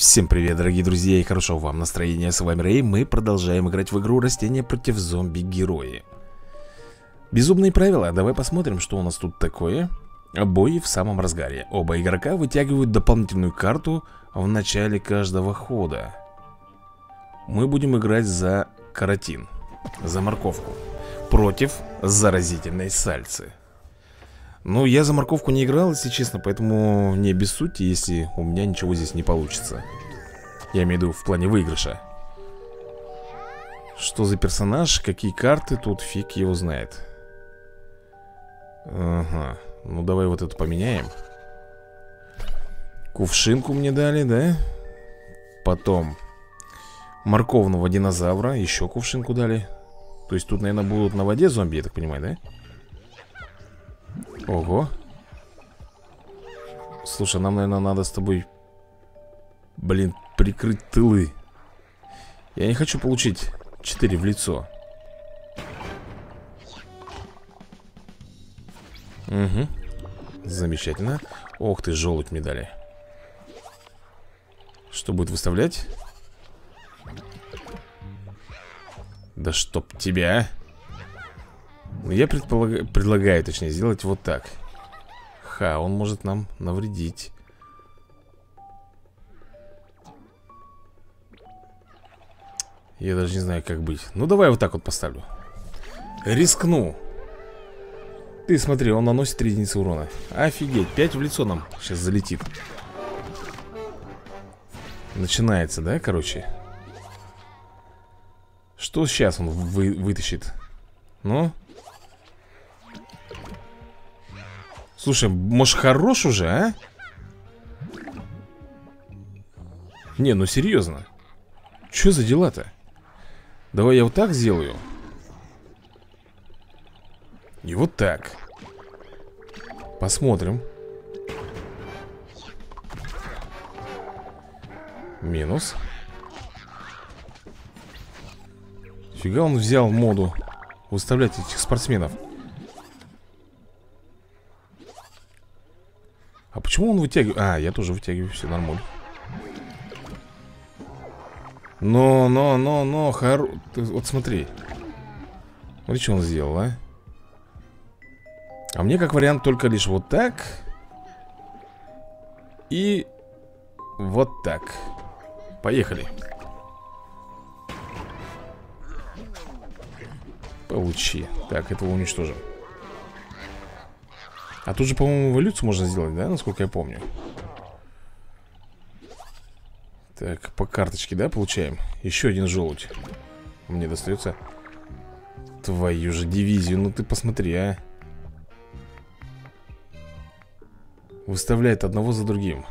Всем привет, дорогие друзья, и хорошо вам настроения. С вами Рэй. Мы продолжаем играть в игру Растения против зомби-герои. Безумные правила. Давай посмотрим, что у нас тут такое. Бои в самом разгаре. Оба игрока вытягивают дополнительную карту в начале каждого хода. Мы будем играть за каротин, за морковку, против заразительной сальцы. Ну, я за морковку не играл, если честно, поэтому не без сути, если у меня ничего здесь не получится. Я имею в виду в плане выигрыша. Что за персонаж, какие карты, тут фиг его знает. Ага, ну давай вот это поменяем. Кувшинку мне дали, да? Потом морковного динозавра, еще кувшинку дали. То есть тут, наверное, будут на воде зомби, я так понимаю, да? Ого. Слушай, нам, наверное, надо с тобой Блин, прикрыть тылы. Я не хочу получить 4 в лицо. Угу Замечательно. Ох ты, желудь медали. Что будет выставлять? Да чтоб тебя, а я предполагаю, предлагаю, точнее, сделать вот так. Ха, он может нам навредить. Я даже не знаю, как быть. Ну, давай вот так вот поставлю. Рискну. Ты смотри, он наносит 3 единицы урона. Офигеть, 5 в лицо нам сейчас залетит. Начинается, да, короче? Что сейчас он вы вытащит? Ну? Слушай, может хорош уже, а? Не, ну серьезно. Что за дела-то? Давай я вот так сделаю. И вот так. Посмотрим. Минус. Фига он взял моду Выставлять этих спортсменов А почему он вытягивает? А, я тоже вытягиваю, все нормально. Но, но, но, но, хор... Вот смотри. Смотри, что он сделал, а? А мне как вариант только лишь вот так И вот так. Поехали. Получи. Так, этого уничтожим а тут же, по-моему, эволюцию можно сделать, да? Насколько я помню Так, по карточке, да, получаем? Еще один желудь Мне достается Твою же дивизию, ну ты посмотри, а Выставляет одного за другим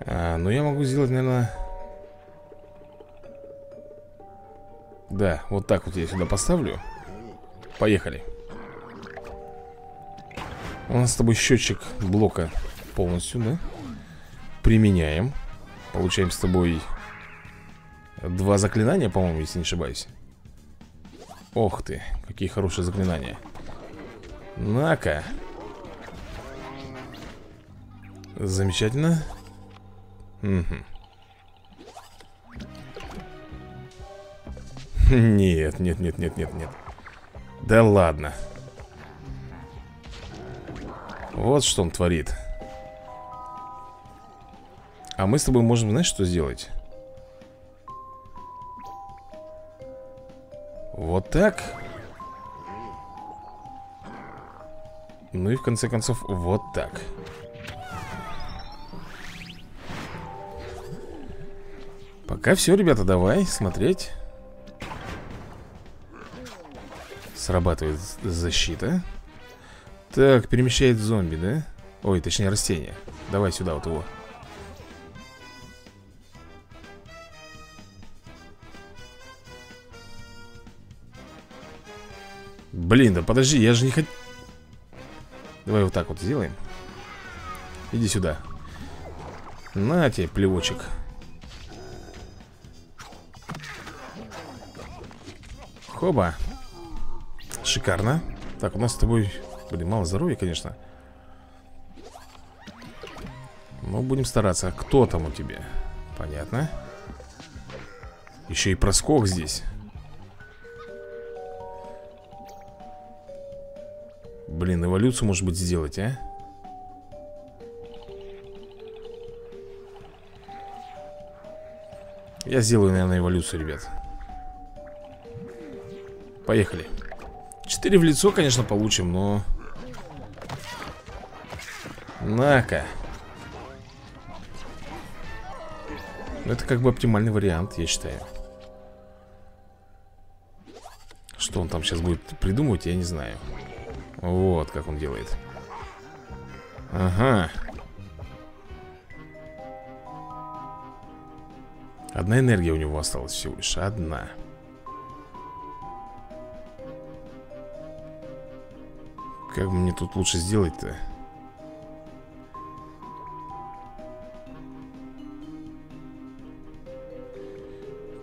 а, Ну я могу сделать, наверное Да, вот так вот я сюда поставлю. Поехали. У нас с тобой счетчик блока полностью, да? Применяем. Получаем с тобой Два заклинания, по-моему, если не ошибаюсь. Ох ты, какие хорошие заклинания. На-ка. Замечательно. Угу Нет, нет, нет, нет, нет, нет. Да ладно. Вот что он творит. А мы с тобой можем, знаешь, что сделать? Вот так. Ну и в конце концов вот так. Пока все, ребята, давай смотреть Срабатывает защита. Так, перемещает зомби, да? Ой, точнее растение. Давай сюда вот его. Блин, да подожди, я же не хотел Давай вот так вот сделаем. Иди сюда. На тебе плевочек. Хоба Шикарно Так, у нас с тобой, блин, мало здоровья, конечно Ну, будем стараться. Кто там у тебя? Понятно. Еще и проскок здесь. Блин, эволюцию, может быть, сделать, а? Я сделаю, наверное, эволюцию, ребят Поехали Четыре в лицо, конечно, получим, но... На-ка. Это как бы оптимальный вариант, я считаю. Что он там сейчас будет придумывать, я не знаю. Вот как он делает. Ага. Одна энергия у него осталась всего лишь. Одна Как мне тут лучше сделать-то?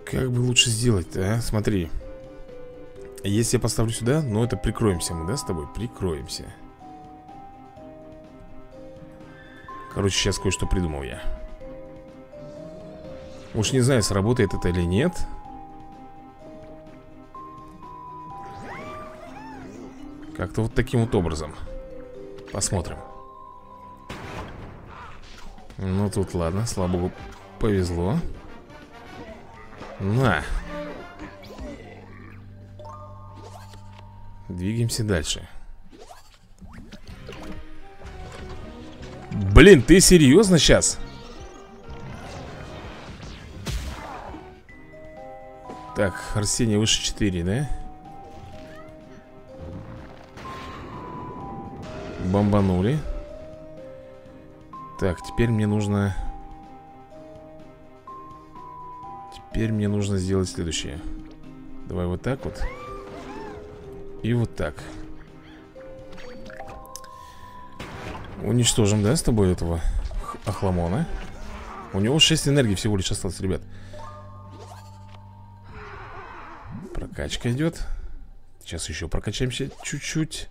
Как бы лучше сделать-то, а? Смотри Если я поставлю сюда, ну это прикроемся мы, да, с тобой? Прикроемся Короче, сейчас кое-что придумал я Уж не знаю, сработает это или нет Как-то вот таким вот образом. Посмотрим. Ну тут ладно, слава богу, повезло. На. Двигаемся дальше. Блин, ты серьезно сейчас? Так, Арсений выше 4, да? Бомбанули. Так, теперь мне нужно Теперь мне нужно сделать следующее. Давай вот так вот. И вот так. Уничтожим, да, с тобой этого Ахламона У него 6 энергии всего лишь осталось, ребят. Прокачка идет Сейчас еще прокачаемся чуть-чуть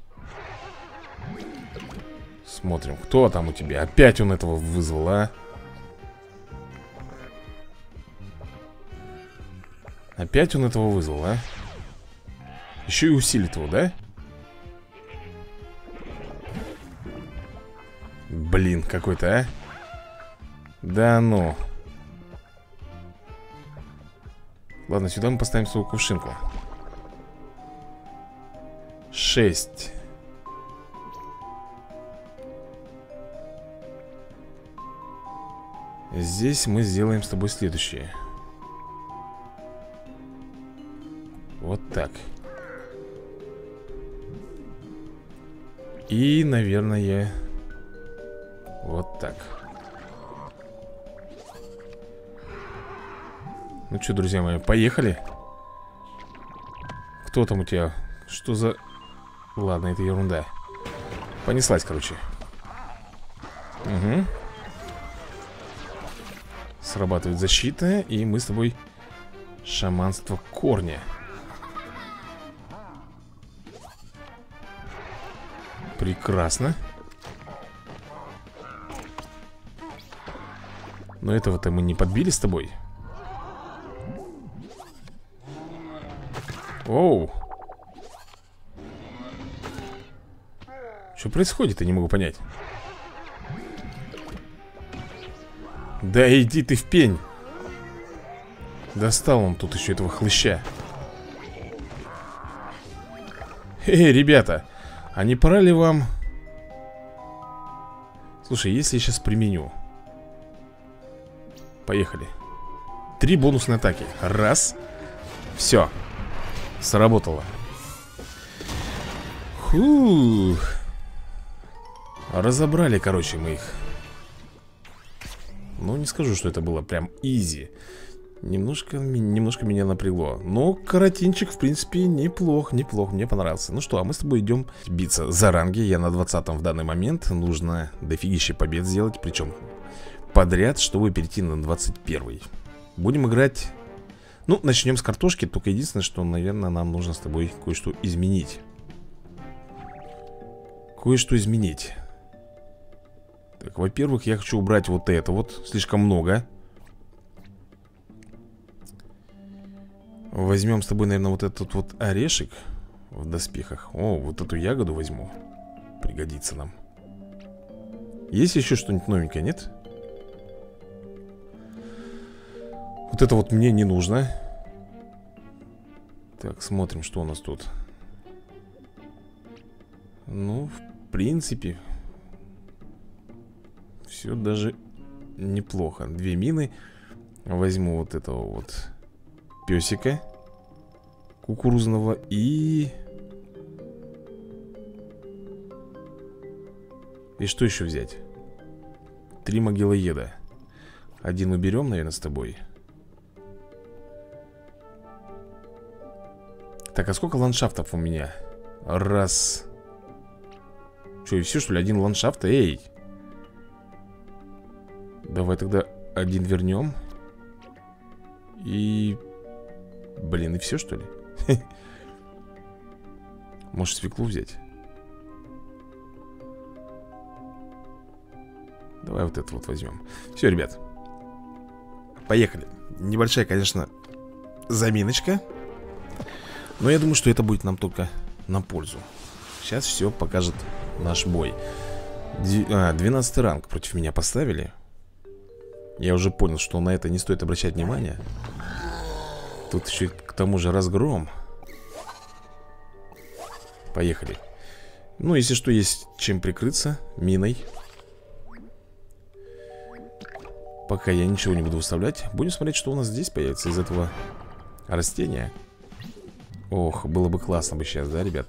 Смотрим, кто там у тебя. Опять он этого вызвал, а? Опять он этого вызвал, а? Еще и усилит его, да? Блин, какой-то, а? Да ну. Ладно, сюда мы поставим свою кувшинку. Шесть Здесь мы сделаем с тобой следующее. Вот так. И, наверное Вот так. Ну что, друзья мои, поехали. Кто там у тебя? Что за... Ладно, это ерунда. Понеслась, короче. Угу Срабатывает защита И мы с тобой Шаманство корня. Прекрасно. Но этого-то мы не подбили с тобой. Оу. Что происходит, я не могу понять Да иди ты в пень. Достал он тут еще этого хлыща. Эй, ребята А не пора ли вам? Слушай, если я сейчас применю. Поехали. Три бонусные атаки. Раз. Все Сработало. Фух. Разобрали, короче, мы их ну, не скажу, что это было прям изи. Немножко, немножко меня напрягло. Но каратинчик, в принципе, неплох, неплох, мне понравился. Ну что, а мы с тобой идем биться за ранги. Я на 20 в данный момент. Нужно дофигище побед сделать Причем подряд, чтобы перейти на 21 Будем играть. Ну, начнем с картошки. Только единственное, что, наверное, нам нужно с тобой кое-что изменить. Кое-что изменить Так, во-первых, я хочу убрать вот это. Вот Слишком много. Возьмем с тобой, наверное, вот этот вот орешек В доспехах. О, вот эту ягоду возьму. Пригодится нам. Есть еще что-нибудь новенькое, нет? Вот это вот мне не нужно. Так, смотрим, что у нас тут. Ну, в принципе Все даже неплохо Две мины Возьму вот этого вот Песика Кукурузного и... И что еще взять? Три могилоеда Один уберем, наверное, с тобой Так, а сколько ландшафтов у меня? Раз Что, и все, что ли? Один ландшафт? Эй! Давай тогда один вернем. И... Блин, и все, что ли? Может, свеклу взять? Давай вот это вот возьмем. Все, ребят. Поехали. Небольшая, конечно, заминочка. Но я думаю, что это будет нам только на пользу. Сейчас все покажет наш бой. Ди... А, 12 ранг против меня поставили Я уже понял, что на это не стоит обращать внимание. Тут еще к тому же разгром. Поехали. Ну, если что, есть чем прикрыться Миной. Пока я ничего не буду выставлять. Будем смотреть, что у нас здесь появится из этого растения. Ох, было бы классно бы сейчас, да, ребят?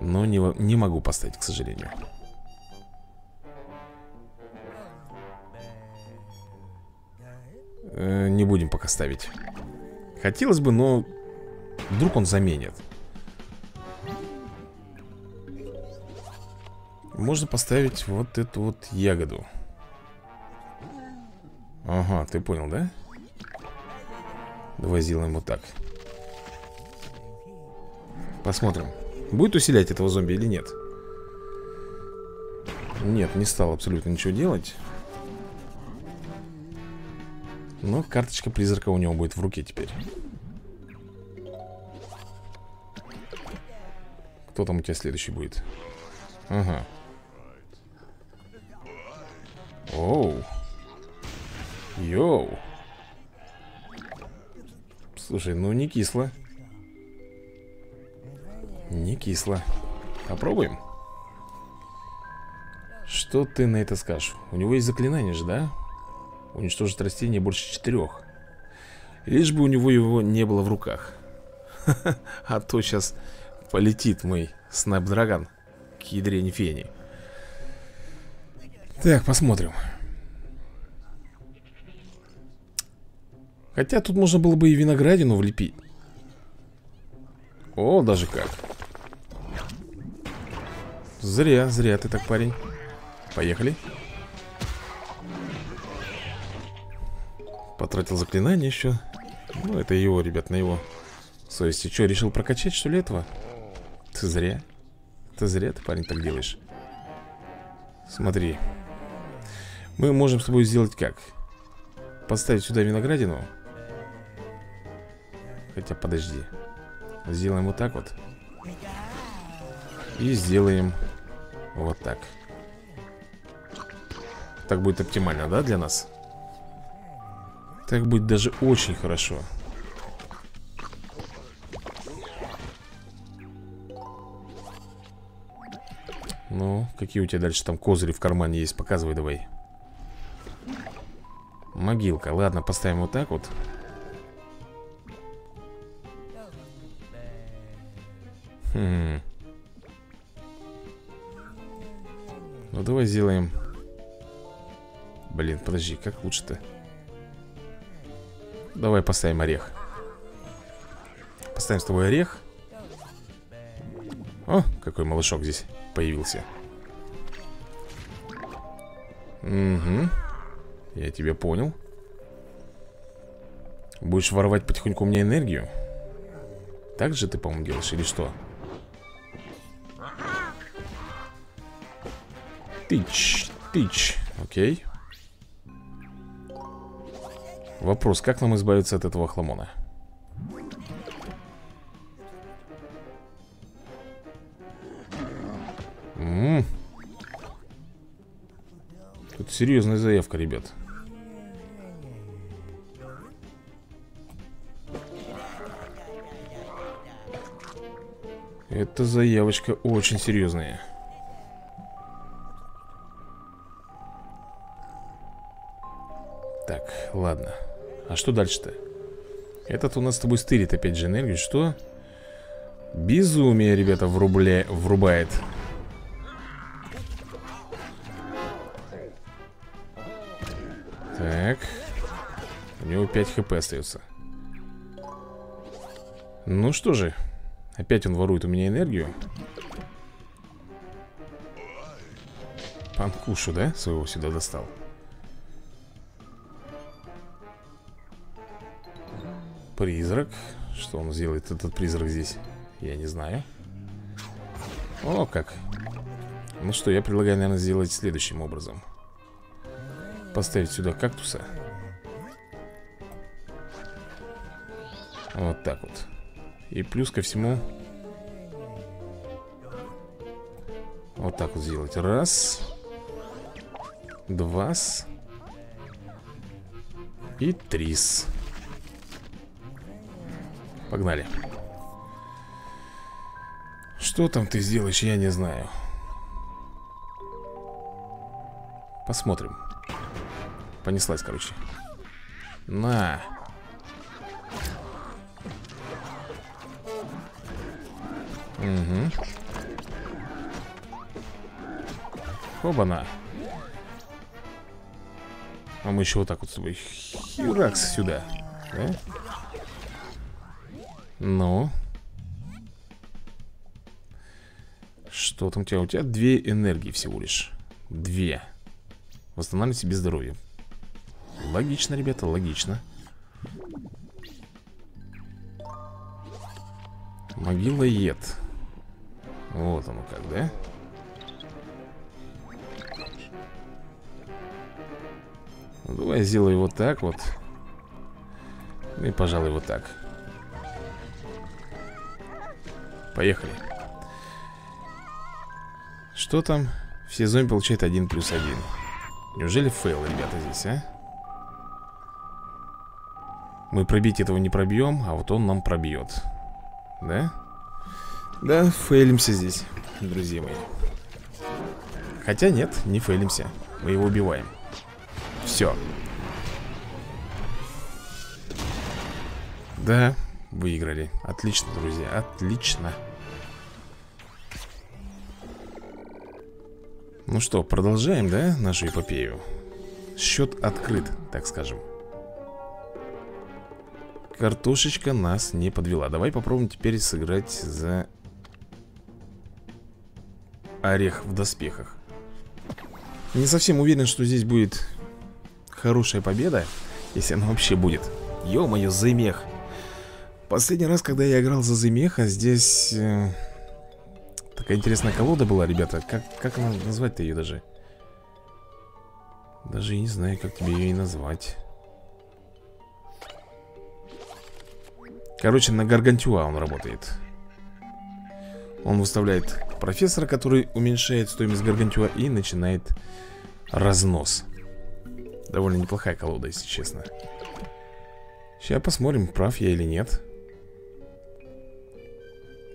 Но не, не могу поставить, к сожалению э, Не будем пока ставить. Хотелось бы, но Вдруг он заменит. Можно поставить вот эту вот ягоду. Ага, ты понял, да? Давай сделаем вот так. Посмотрим Будет усилять этого зомби или нет. Нет, не стал абсолютно ничего делать Но карточка призрака у него будет в руке теперь. Кто там у тебя следующий будет? Ага. Оу. Йоу. Слушай, ну не кисло. Не кисло. Попробуем. Что ты на это скажешь? У него есть заклинание же, да? Уничтожить растение больше четырех. Лишь бы у него его не было в руках. А то сейчас полетит мой Снэпдрагон К ядрене фени. Так, посмотрим. Хотя тут можно было бы и виноградину влепить. О, даже как. Зря, зря ты так, парень. Поехали Потратил заклинание еще Ну, это его, ребят, на его совести. Что, решил прокачать, что ли, этого? Ты зря. Ты зря ты, парень, так делаешь. Смотри. Мы можем с тобой сделать как? Поставить сюда виноградину. Хотя подожди. Сделаем вот так вот. И сделаем Вот так. Так будет оптимально, да, для нас? Так будет даже очень хорошо Ну, какие у тебя дальше там козыри в кармане есть? Показывай давай Могилка, ладно, поставим вот так вот Хм. Ну давай сделаем Блин, подожди, как лучше-то? Давай поставим орех. Поставим с тобой орех. О, какой малышок здесь появился. Угу Я тебя понял. Будешь воровать потихоньку у меня энергию? Так же ты, по-моему, делаешь или что? Тыч, тыч. Окей Вопрос, как нам избавиться от этого хламона? М -м -м. Тут серьезная заявка, ребят Это заявочка очень серьезная Так, ладно А что дальше-то? Этот у нас с тобой стырит опять же энергию Что? Безумие, ребята, врубля... врубает Так У него 5 хп остается Ну что же Опять он ворует у меня энергию Панкушу, да? Своего сюда достал Призрак. Что он сделает, этот призрак здесь? Я не знаю. О, как. Ну что, я предлагаю, наверное, сделать следующим образом. Поставить сюда кактуса. Вот так вот. И плюс ко всему Вот так вот сделать. Раз. Два. И три Погнали Что там ты сделаешь, я не знаю Посмотрим Понеслась, короче На Угу. Оба-на. А мы еще вот так вот с тобой Хиракс сюда да? Ну. Что там у тебя? У тебя две энергии всего лишь. Две. Восстанавливать себе здоровье Логично, ребята, логично. Могила ед вот оно как, да? Ну, давай сделаю вот так вот. Ну и, пожалуй, вот так Поехали. Что там? Все зомби получают один плюс один. Неужели fail, ребята, здесь, а? Мы пробить этого не пробьем, а вот он нам пробьет. Да? Да, фейлимся здесь, друзья мои. Хотя нет, не фейлимся. Мы его убиваем. Все Да, выиграли. Отлично, друзья, отлично Ну что, продолжаем, да, нашу эпопею? Счет открыт, так скажем. Картошечка нас не подвела. Давай попробуем теперь сыграть за орех в доспехах. Не совсем уверен, что здесь будет хорошая победа Если она вообще будет. Ё-моё, Займех Последний раз, когда я играл за Займеха Здесь Такая интересная колода была, ребята Как, как она назвать-то ее даже? Даже не знаю, как тебе ее и назвать Короче, на Гаргантюа он работает Он выставляет профессора, который уменьшает стоимость гаргантюа и начинает разнос. Довольно неплохая колода, если честно. Сейчас посмотрим, прав я или нет.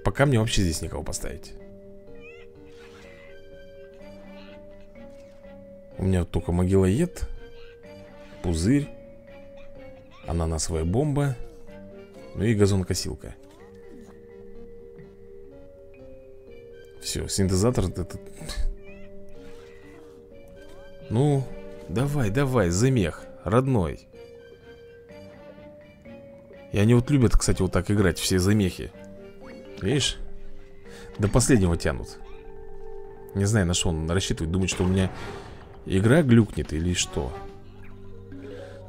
Пока мне вообще здесь никого поставить. У меня только могила ед, пузырь, ананасовая бомба, ну и газонокосилка. Все, синтезатор этот... Ну, давай, давай, замех, родной. И они вот любят, кстати, вот так играть, все замехи. Видишь? До последнего тянут. Не знаю, на что он рассчитывает. Думает, что у меня Игра глюкнет или что?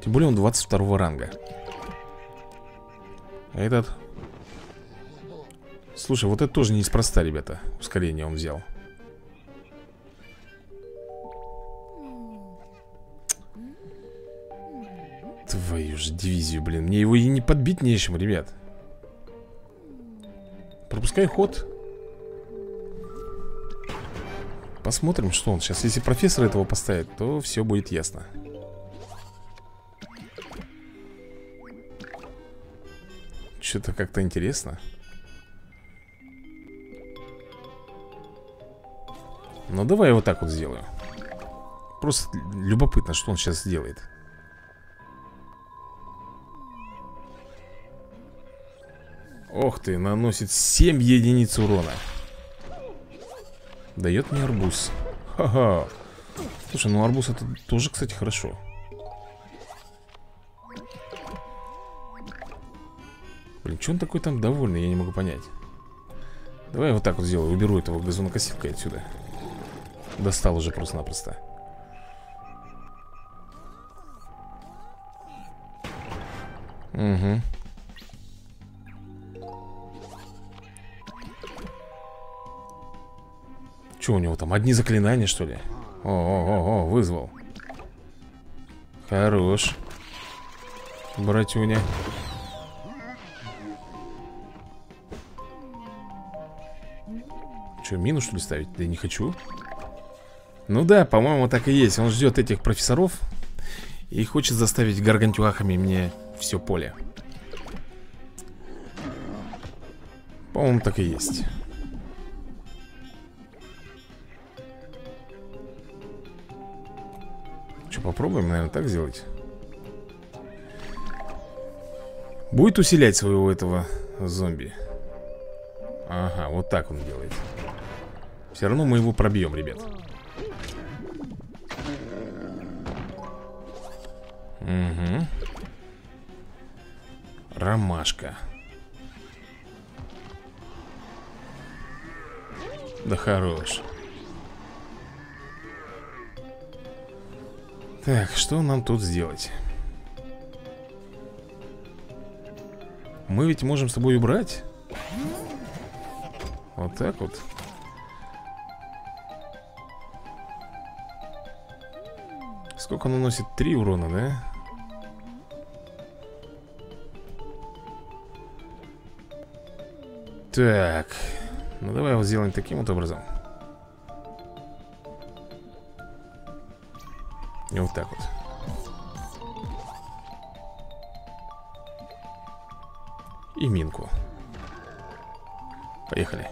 Тем более он 22 ранга. А этот... Слушай, вот это тоже неспроста, ребята. Ускорение он взял. Твою же дивизию, блин. Мне его и не подбить нечем, ребят. Пропускай ход. Посмотрим, что он сейчас Если профессор этого поставит, то все будет ясно. Что-то как-то интересно. Ну давай я вот так вот сделаю. Просто любопытно, что он сейчас сделает. Ох ты, наносит 7 единиц урона Дает мне арбуз. Ха-ха. Слушай, ну арбуз это тоже, кстати, хорошо. Блин, что он такой там довольный, я не могу понять. Давай я вот так вот сделаю, уберу этого газонокосилка отсюда. Достал уже просто-напросто. Угу Что у него там? Одни заклинания, что ли? О-о-о, вызвал Хорош Братюня Что, минус что ли ставить? Да я не хочу Ну да, по-моему так и есть Он ждет этих профессоров И хочет заставить гаргантюахами мне все поле По-моему так и есть Попробуем, наверное, так сделать. Будет усилять своего этого зомби? Ага, вот так он делает. Все равно мы его пробьем, ребят. Угу Ромашка. Да хорош Так, что нам тут сделать? Мы ведь можем с тобой убрать Вот так вот Сколько наносит? Три урона, да? Так Ну давай его сделаем таким вот образом вот так вот. И минку. Поехали.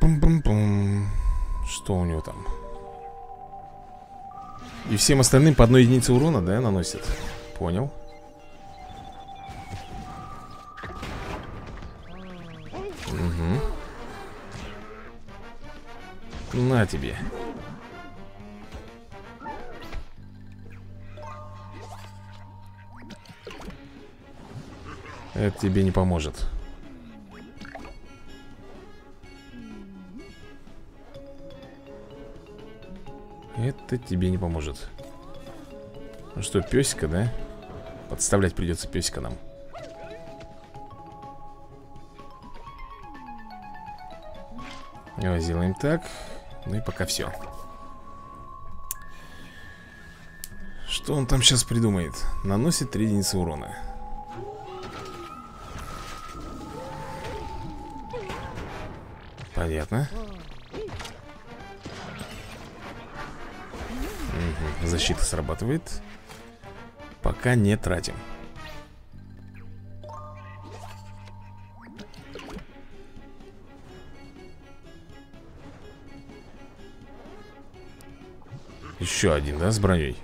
Пум-пум-пум. Что у него там? И всем остальным по одной единице урона, да, наносит? Понял. Угу На тебе Это тебе не поможет. Это тебе не поможет. Ну что, песика, да? Подставлять придется песика нам. Давай сделаем так. Ну и пока все Что он там сейчас придумает? Наносит 3 единицы урона Понятно. Угу. Защита срабатывает. Пока не тратим. Еще один, да, с броней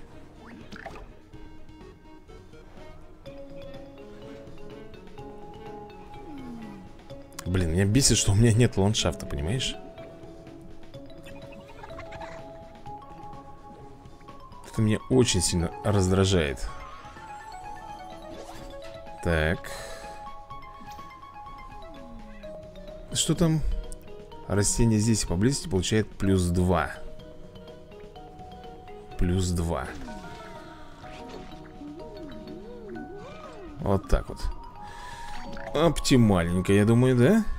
бесит, что у меня нет ландшафта, понимаешь? Это меня очень сильно раздражает Так Что там? Растение здесь поблизости получает плюс 2 Плюс 2 Вот так вот Оптимальненько, я думаю, да?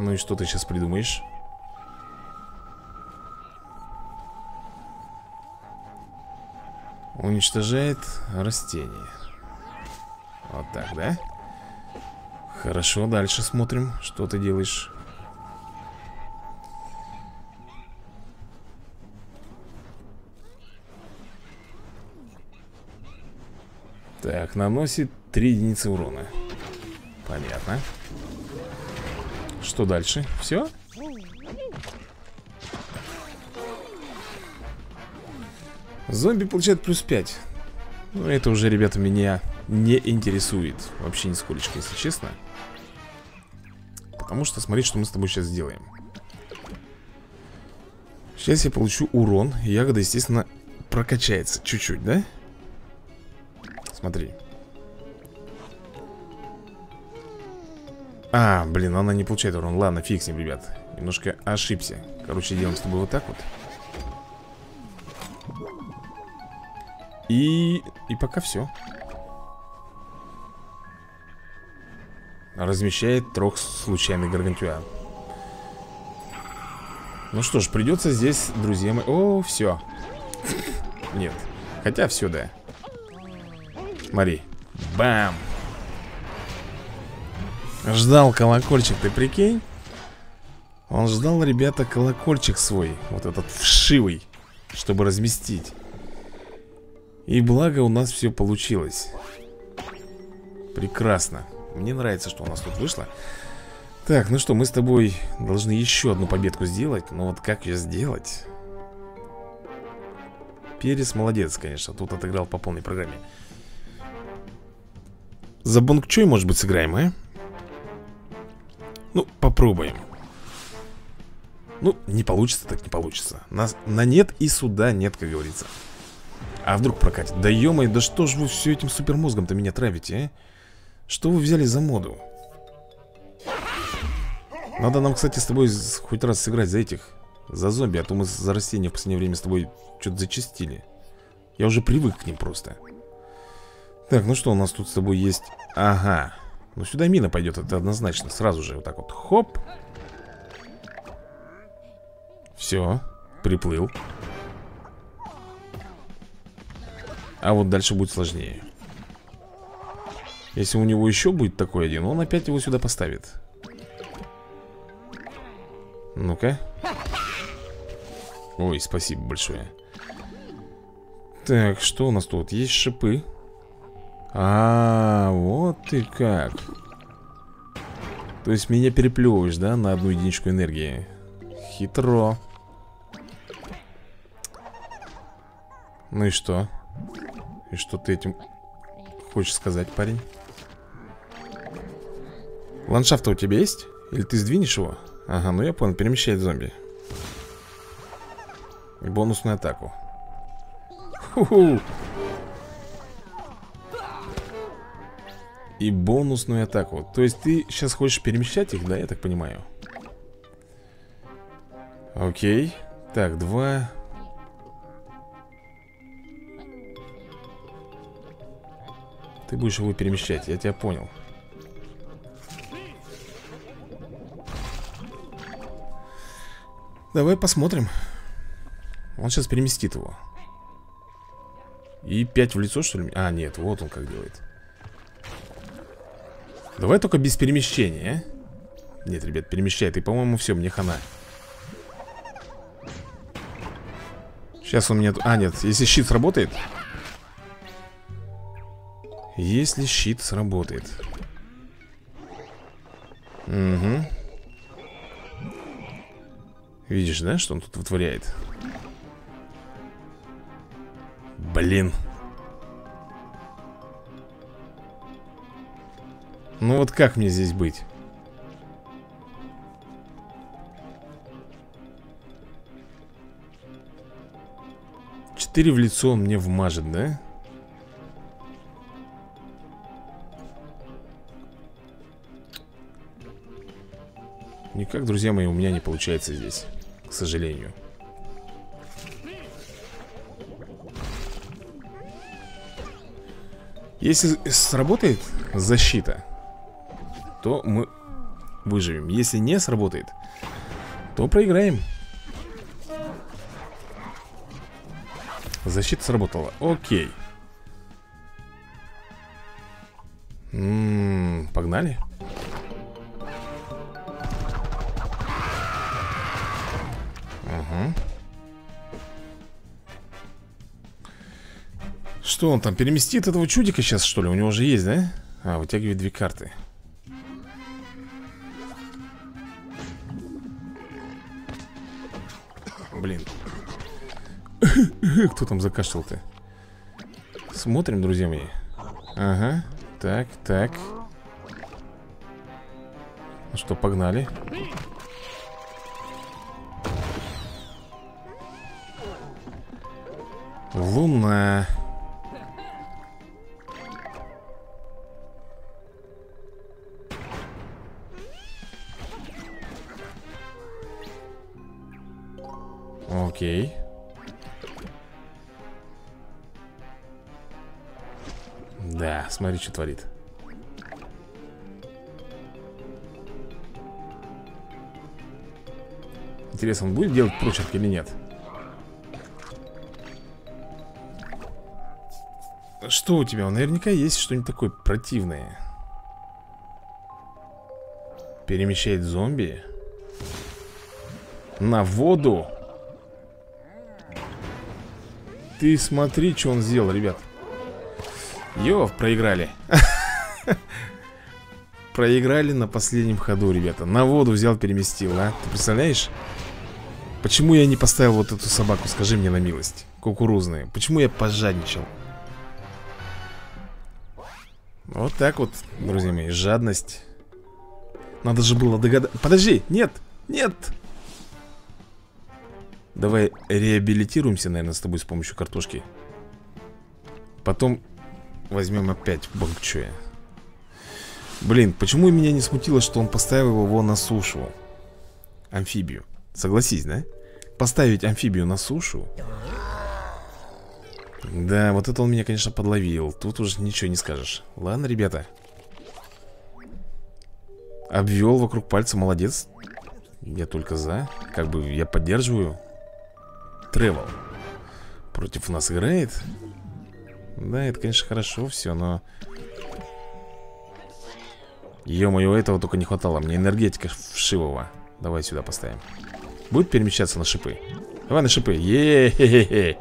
Ну и что ты сейчас придумаешь? Уничтожает растение Вот так, да? Хорошо, дальше смотрим Что ты делаешь Так, наносит 3 единицы урона Понятно что дальше? Все? Зомби получает плюс 5 Ну, это уже, ребята, меня не интересует Вообще нисколечко, если честно Потому что смотри, что мы с тобой сейчас сделаем Сейчас я получу урон Ягода, естественно, прокачается чуть-чуть, да? Смотри А, блин, она не получает урон. Ладно, фиг с ним, ребят. Немножко ошибся. Короче, делаем с тобой вот так вот. И... И пока все Размещает трех случайных гаргантюа. Ну что ж, придется здесь, друзья мои О, все Нет, хотя все, да. Смотри. Бам Ждал колокольчик, ты прикинь? Он ждал, ребята, колокольчик свой Вот этот вшивый Чтобы разместить И благо у нас все получилось Прекрасно Мне нравится, что у нас тут вышло Так, ну что, мы с тобой должны еще одну победку сделать Но вот как ее сделать? Перес молодец, конечно Тут отыграл по полной программе За Бонгчой, может быть, сыграем, а? Ну, попробуем Ну, не получится, так не получится Нас на нет и суда нет, как говорится А вдруг прокатит? Да ё да что ж вы все этим супермозгом-то меня травите, а? Что вы взяли за моду? Надо нам, кстати, с тобой хоть раз сыграть за этих За зомби, а то мы за растения в последнее время с тобой что-то зачастили Я уже привык к ним просто Так, ну что у нас тут с тобой есть? Ага ну сюда мина пойдет, это однозначно Сразу же вот так вот, хоп. Все, приплыл. А вот дальше будет сложнее. Если у него еще будет такой один Он опять его сюда поставит. Ну-ка. Ой, спасибо большое. Так, что у нас тут? Есть шипы а, вот ты как То есть меня переплевываешь, да, на одну единичку энергии Хитро Ну и что? И что ты этим хочешь сказать, парень? ландшафт у тебя есть? Или ты сдвинешь его? Ага, ну я понял, перемещает зомби И бонусную атаку Ху-ху И бонусную атаку. То есть ты сейчас хочешь перемещать их, да, я так понимаю? Окей. Так, два. Ты будешь его перемещать, я тебя понял. Давай посмотрим. Он сейчас переместит его. И 5 в лицо, что ли? А, нет, вот он как делает Давай только без перемещения, а? Нет, ребят, перемещай ты, по-моему, все, мне хана. Сейчас он меня... А, нет, если щит сработает? Если щит сработает. Угу Видишь, да, что он тут вытворяет? Блин Ну вот как мне здесь быть? Четыре в лицо мне вмажет, да? Никак, друзья мои, у меня не получается здесь К сожалению Если сработает защита то мы выживем. Если не сработает, то проиграем. Защита сработала. Окей. М -м, погнали. Угу. Что он там, переместит этого чудика сейчас, что ли? У него уже есть, да? А, вытягивает две карты Кто там закашлял-то? Смотрим, друзья мои. Ага, так, так. Ну что, погнали. Луна. Окей. Да, смотри, что творит Интересно, он будет делать прочерк или нет? Что у тебя? Наверняка есть что-нибудь такое противное Перемещает зомби На воду Ты смотри, что он сделал, ребят Йов, проиграли. Проиграли на последнем ходу, ребята. На воду взял, переместил, а? Ты представляешь? Почему я не поставил вот эту собаку, скажи мне на милость Кукурузную? Почему я пожадничал? Вот так вот, друзья мои, жадность. Надо же было догадаться. Подожди, нет, нет! Давай реабилитируемся, наверное, с тобой с помощью картошки. Потом возьмем опять бомбчуя Блин, почему меня не смутило, что он поставил его на сушу? Амфибию. Согласись, да? Поставить амфибию на сушу? Да, вот это он меня, конечно, подловил. Тут уже ничего не скажешь. Ладно, ребята. Обвел вокруг пальца, молодец. Я только за. Как бы я поддерживаю. Тревел. Против нас играет Да, это, конечно, хорошо все, но Ё-моё, этого только не хватало. Мне энергетика вшивого. Давай сюда поставим. Будет перемещаться на шипы? Давай на шипы. Е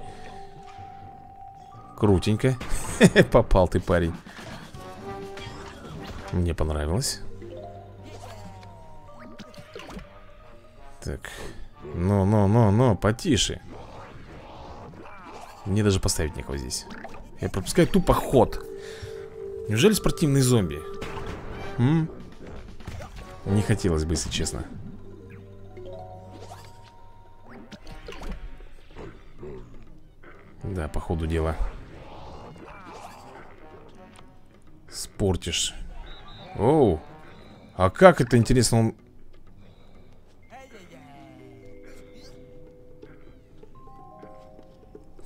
Крутенько. Попал ты, парень. Мне понравилось. Так. Ну-ну-ну-ну, потише. Мне даже поставить некого здесь Я пропускаю тупо ход. Неужели спортивный зомби? М? Не хотелось бы, если честно. Да, по ходу дела. Спортишь. Оу. А как это, интересно, он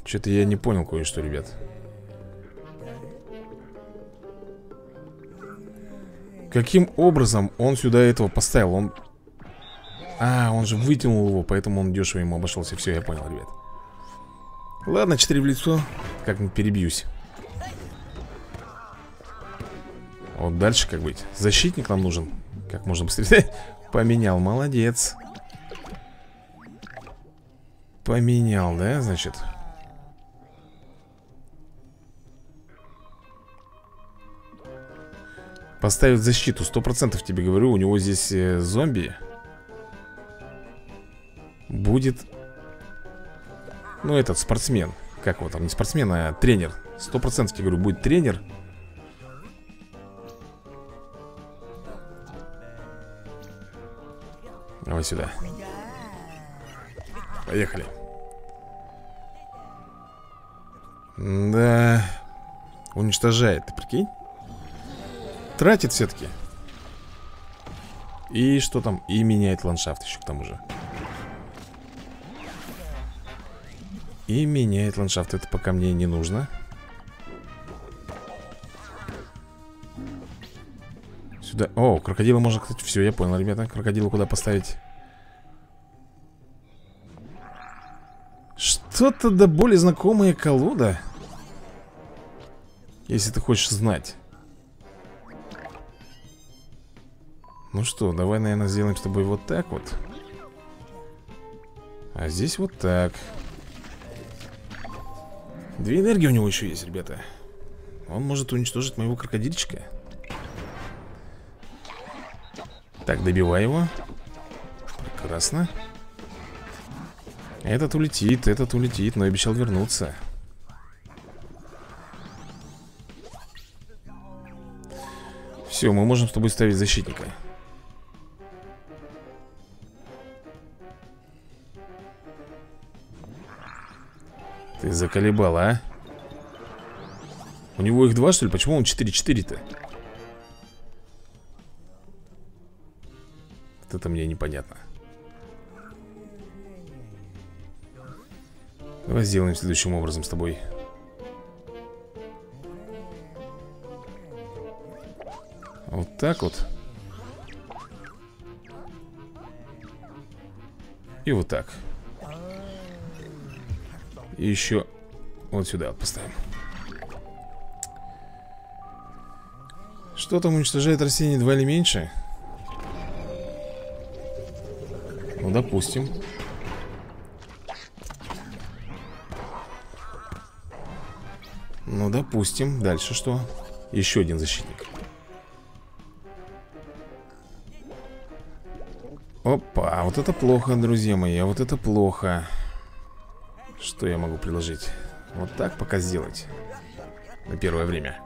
Что-то я не понял кое-что, ребят Каким образом он сюда этого поставил? Он... А, он же вытянул его, поэтому он дешево ему обошелся. Все, я понял, ребят. Ладно, 4 в лицо. Как-нибудь перебьюсь. Вот дальше как быть? Защитник нам нужен? Как можно быстрее? Поменял, молодец. Поменял, да, значит Поставить защиту, сто процентов тебе говорю У него здесь э, зомби. Будет Ну этот, спортсмен. Как его там, не спортсмен, а тренер. Сто процентов тебе говорю, будет тренер. Давай сюда. Поехали. Да Уничтожает, ты прикинь? Тратит все-таки. И что там? И меняет ландшафт еще к тому же. И меняет ландшафт Это пока мне не нужно. Сюда. О, крокодила можно, кстати, все, я понял, ребята. Крокодила куда поставить? Что-то да более знакомая колода. Если ты хочешь знать Ну что, давай, наверное, сделаем с тобой вот так вот. А здесь вот так. Две энергии у него еще есть, ребята. Он может уничтожить моего крокодильчика. Так, добивай его. Прекрасно. Этот улетит, этот улетит Но обещал вернуться. Все, мы можем с тобой ставить защитника Ты заколебал, а? У него их два, что ли? Почему он 4-4-то? Вот это мне непонятно Давай сделаем следующим образом с тобой Вот так вот И вот так и еще вот сюда поставим. Что там уничтожает растение два или меньше? Ну, допустим. Ну, допустим. Дальше что? Еще один защитник. Опа, вот это плохо, друзья мои Вот это плохо что я могу предложить? Вот так пока сделать. На первое время.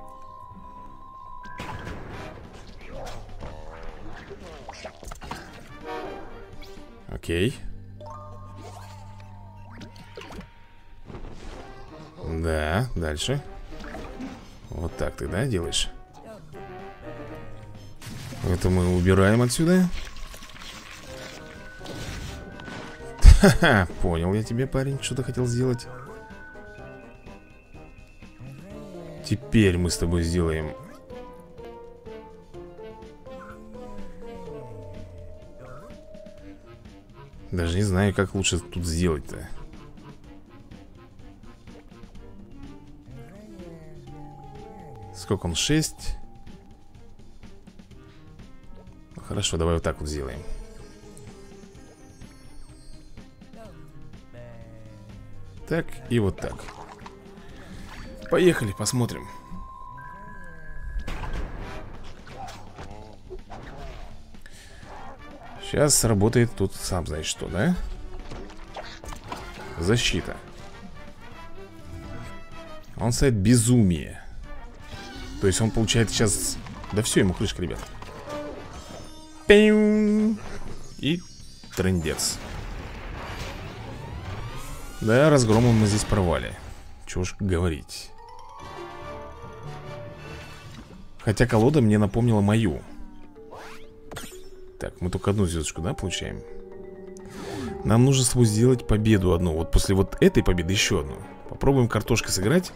Окей. Да, дальше. Вот так ты, да, делаешь? Это мы убираем отсюда Ха-ха, понял я тебе, парень, что ты хотел сделать Теперь мы с тобой сделаем Даже не знаю, как лучше тут сделать-то Сколько он? 6? Хорошо, давай вот так вот сделаем Так и вот так. Поехали, посмотрим. Сейчас сработает тут сам знаешь что, да? Защита. Он ставит безумие. То есть он получает сейчас Да все, ему крышка, ребят И трендец да, разгромом мы здесь порвали. Чего ж говорить. Хотя колода мне напомнила мою. Так, мы только одну звездочку, да, получаем? Нам нужно с тобой сделать победу одну. Вот после вот этой победы еще одну. Попробуем картошкой сыграть.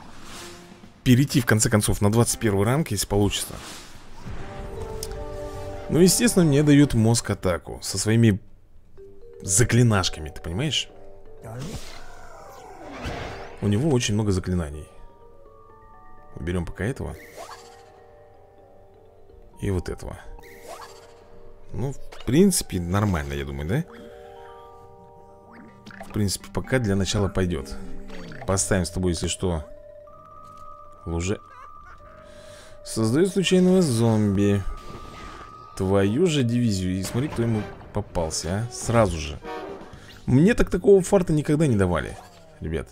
Перейти, в конце концов, на 21 ранг, если получится. Ну, естественно, мне дают мозг атаку Со своими заклинашками, ты понимаешь? У него очень много заклинаний. Берем пока этого. И вот этого. Ну, в принципе, нормально, я думаю, да? В принципе, пока для начала пойдет. Поставим с тобой, если что Луже. Создаю случайного зомби. Твою же дивизию. И смотри, кто ему попался, а. Сразу же. Мне так такого фарта никогда не давали Ребят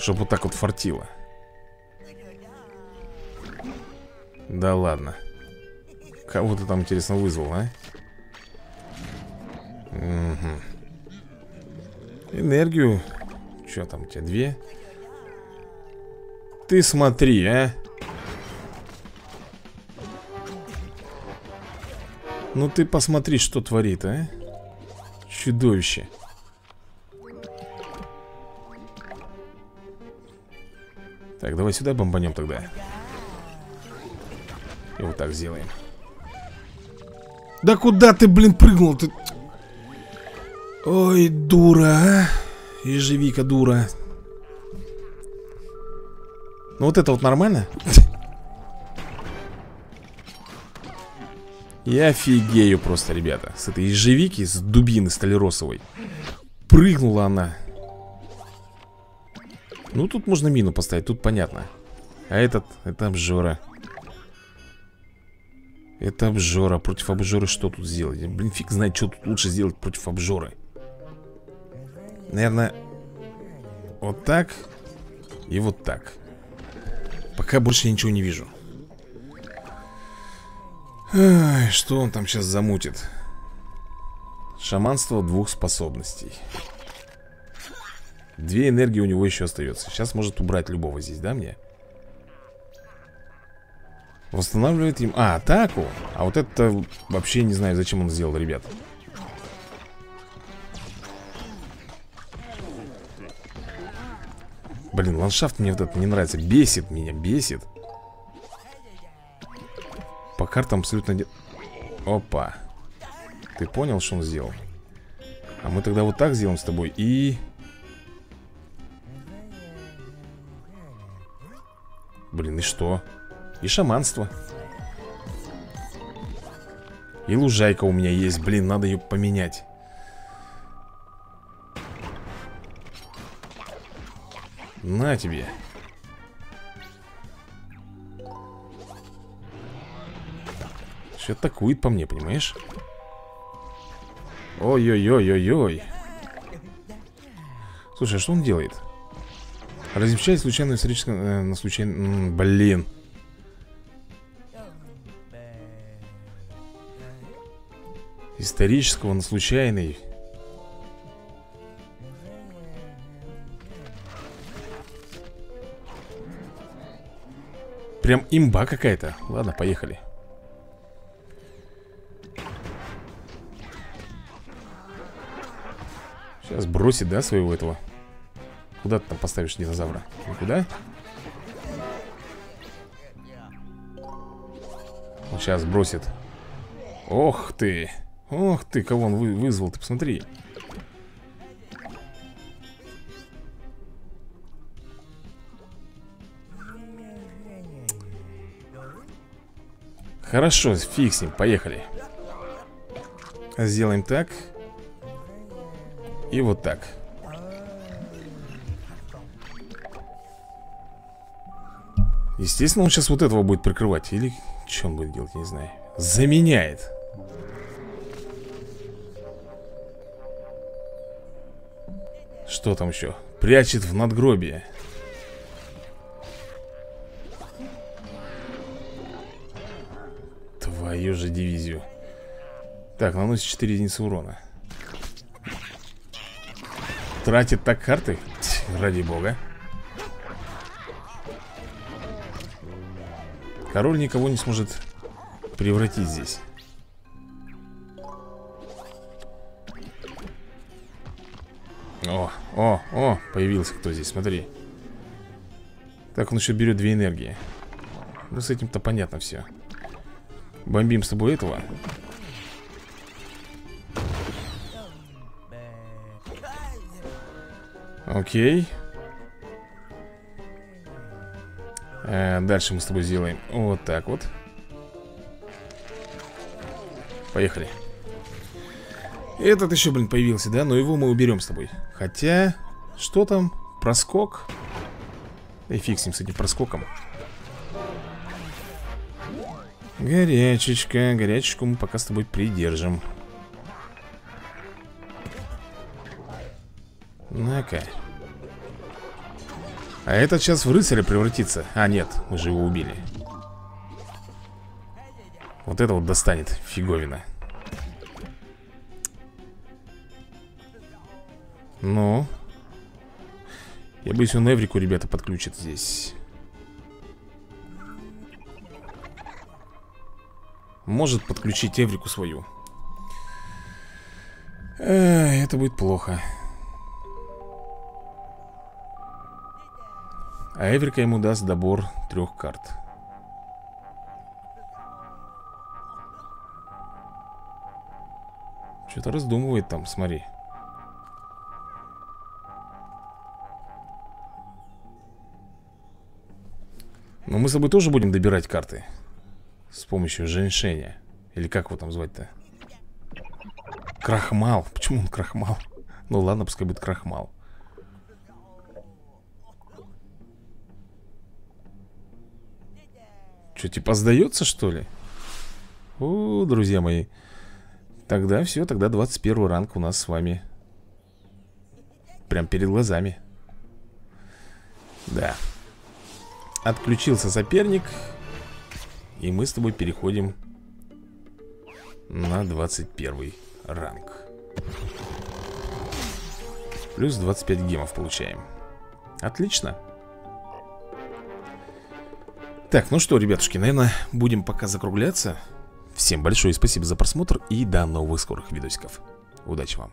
чтобы вот так вот фартило Да ладно Кого ты там, интересно, вызвал, а? Угу. Энергию Что там у тебя, две? Ты смотри, а Ну ты посмотри, что творит, а Чудовище Так, давай сюда бомбанем тогда И вот так сделаем Да куда ты, блин, прыгнул? Ты... Ой, дура, а Ежевика дура. Ну вот это вот нормально? Я офигею просто, ребята С этой ежевики, с дубины столеросовой Прыгнула она Ну тут можно мину поставить, тут понятно. А этот, это обжора. Это обжора, против обжоры что тут сделать? Блин, фиг знает, что тут лучше сделать против обжоры. Наверное, вот так и вот так. Пока больше ничего не вижу. Ай, Что он там сейчас замутит? Шаманство двух способностей Две энергии у него еще остается Сейчас может убрать любого здесь, да, мне? Восстанавливает им... А, атаку? А вот это вообще не знаю, зачем он сделал, ребят Блин, ландшафт мне вот это не нравится Бесит меня, бесит По картам абсолютно. Опа Ты понял, что он сделал? А мы тогда вот так сделаем с тобой И... Блин, и что? И шаманство И лужайка у меня есть Блин, надо ее поменять На тебе Все атакует по мне, понимаешь? Ой-ой-ой-ой-ой Слушай, а что он делает? Размещает случайную историческую... Э, на случайно... Блин. Исторического на случайный. Прям имба какая-то. Ладно, поехали. Сейчас бросит, да, своего этого Куда ты там поставишь динозавра? Никуда? Вот сейчас бросит. Ох ты! Ох ты, кого он вы вызвал, ты посмотри. Хорошо, ним, поехали. Сделаем так. И вот так Естественно, он сейчас вот этого будет прикрывать. Или что он будет делать, я не знаю. Заменяет. Что там еще? Прячет в надгробие Твою же дивизию. Так, наносит 4 единицы урона. Тратит так карты? Ради бога Король никого не сможет превратить здесь. О, о, о, появился кто здесь, смотри. Так, он еще берет две энергии. Ну, с этим-то понятно все Бомбим с тобой этого. Окей а, Дальше мы с тобой сделаем вот так вот Поехали Этот еще, блин, появился, да? Но его мы уберем с тобой Хотя, что там? Проскок? И фиг с ним, с этим проскоком Горячечка, горячечку мы пока с тобой придержим На-ка А этот сейчас в рыцаря превратится. А, нет, мы же его убили. Вот это вот достанет, фиговина. Ну. Я боюсь, он Эврику, ребята, подключит здесь. Может подключить Эврику свою. Это будет плохо А Эврика ему даст добор трех карт. Что-то раздумывает там, смотри. Но мы с тобой тоже будем добирать карты С помощью женьшеня. Или как его там звать-то? Крахмал, почему он крахмал? Ну ладно, пускай будет крахмал. Что, типа сдается, что ли? О, друзья мои. Тогда все, тогда 21 ранг у нас с вами. Прям перед глазами. Да. Отключился соперник И мы с тобой переходим На 21 ранг. Плюс 25 гемов получаем. Отлично Так, ну что, ребятушки, наверное, будем пока закругляться. Всем большое спасибо за просмотр И до новых скорых видосиков. Удачи вам